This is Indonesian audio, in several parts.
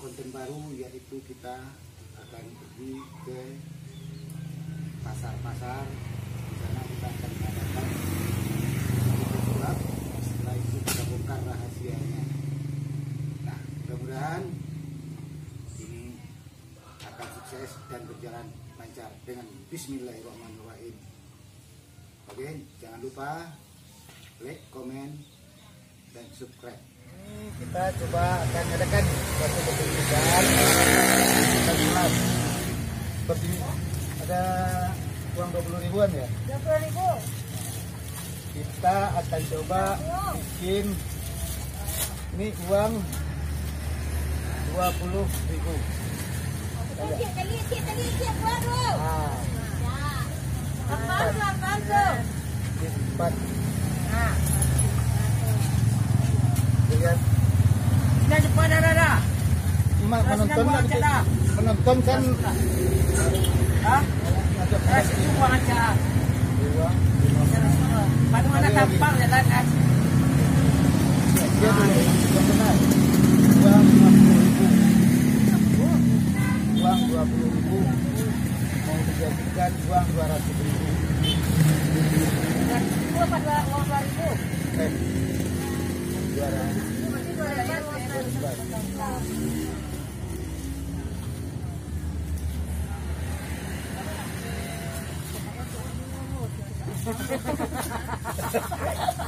konten baru yaitu kita akan pergi ke pasar-pasar. Di sana kita akan mengadakan sulap setelah itu kita bongkar rahasianya. Nah mudah-mudahan ini akan sukses dan berjalan lancar dengan Bismillahirrahmanirrahim. Oke jangan lupa like, komen, dan subscribe kita coba akan adakan suatu pertunjukan kita sulap seperti ini. Ada uang 20 ribuan ya? 20 ribu. kita akan coba bikin ini uang 20 ribu. Nah, Apaan tu, apaan tu? empat Buat kan menonton kan aja. Pada mana kan? dia dulu yang benar uang lima puluh ribu uang dua puluh ribu. Mau dijadikan uang dua ratus ribu. Dua apa dua, dua dua ribu? eh dua ratus Masih dua ribu. Asal asal ngantrar dulu. ah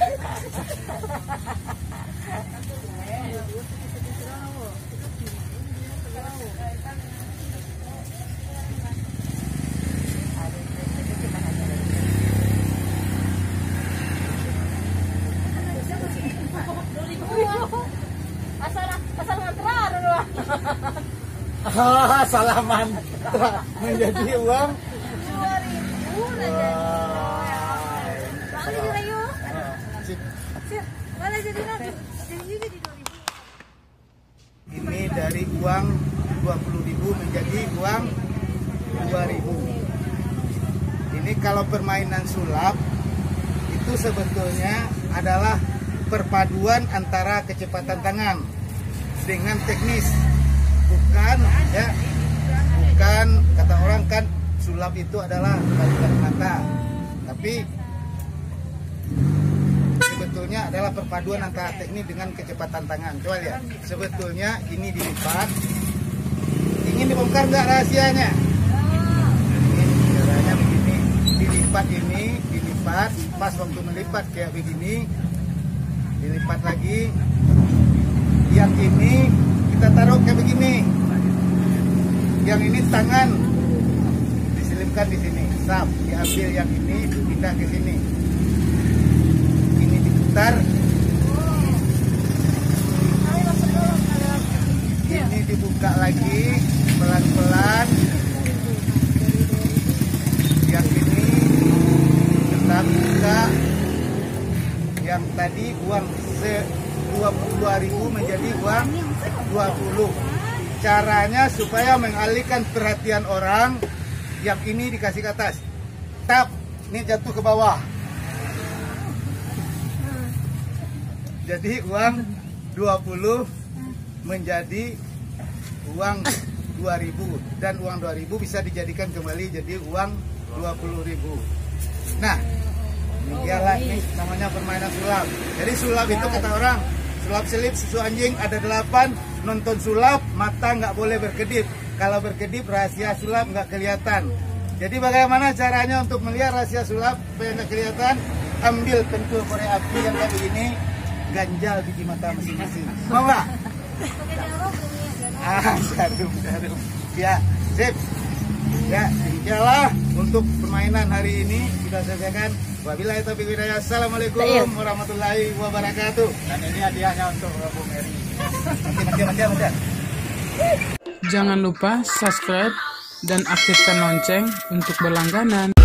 salaman menjadi uang. Dua ribu aja. Boleh juga yuk. Sip. Sip, boleh jadi nanti. Jadi jadi dua ribu. ini dari uang 20.000 menjadi uang 2.000 ini kalau permainan sulap itu sebetulnya adalah perpaduan antara kecepatan tangan dengan teknis bukan ya bukan kata orang kan sulap itu adalah balikan mata tapi sebetulnya adalah perpaduan antara teknik dengan kecepatan tangan. Coba lihat, sebetulnya ini dilipat. Ingin dibongkar nggak rahasianya? Caranya begini, dilipat ini, dilipat, pas waktu melipat kayak begini, dilipat lagi. Yang ini kita taruh kayak begini. Yang ini tangan diselipkan di sini, sap, diambil yang ini, pindah ke sini ini diputar ini dibuka lagi pelan-pelan yang ini tetap buka yang tadi uang se 22.000 menjadi uang 20 caranya supaya mengalihkan perhatian orang yang ini dikasih ke atas tap ini jatuh ke bawah Jadi uang 20 menjadi uang 2000 dan uang 2000 bisa dijadikan kembali jadi uang 20000. Nah, demikianlah ini namanya permainan sulap. Jadi sulap itu kata orang, sulap selip susu anjing ada delapan, nonton sulap mata nggak boleh berkedip. Kalau berkedip rahasia sulap nggak kelihatan. Jadi bagaimana caranya untuk melihat rahasia sulap supaya nggak kelihatan? Ambil pentul korek api yang kayak begini, ganjal biji mata masing-masing. Mau nggak? Ini. Ah, jarum, jarum. Ya, sip. Ya, demikianlah untuk permainan hari ini kita selesaikan. Wabillahi taufiq hidayah. Assalamualaikum warahmatullahi wabarakatuh. Dan ini hadiahnya untuk Bu Mary. Jangan lupa subscribe dan aktifkan lonceng untuk berlangganan.